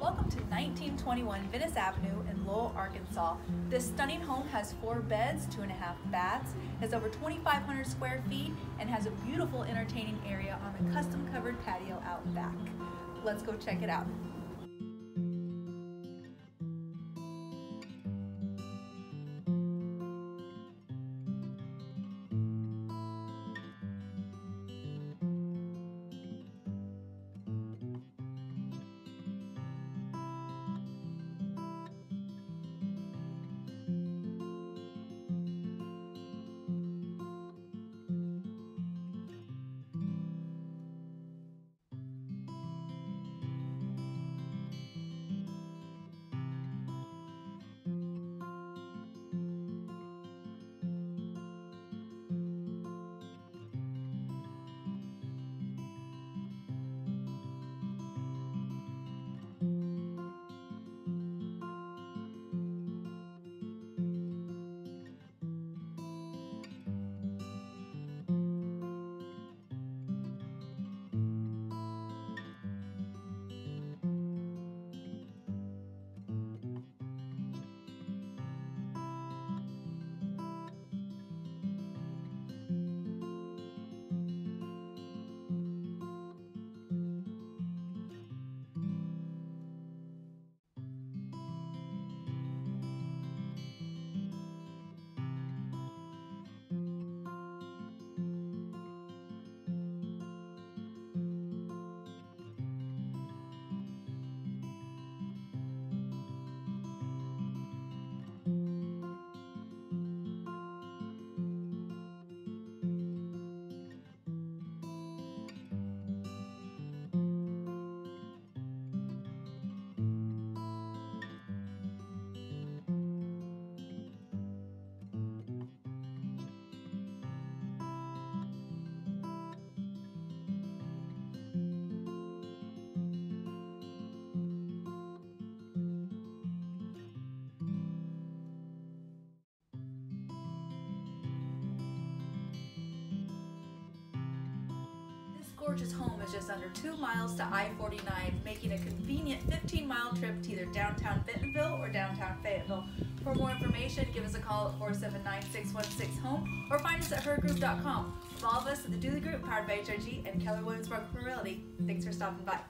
Welcome to 1921 Venice Avenue in Lowell, Arkansas. This stunning home has four beds, two and a half baths, has over 2,500 square feet, and has a beautiful entertaining area on the custom covered patio out back. Let's go check it out. Gorgeous home is just under two miles to I-49, making a convenient 15-mile trip to either downtown Bentonville or downtown Fayetteville. For more information, give us a call at 479-616-HOME or find us at herggroup.com. Follow us at the Duley Group, powered by HRG and Keller Williams Broker Realty. Thanks for stopping by.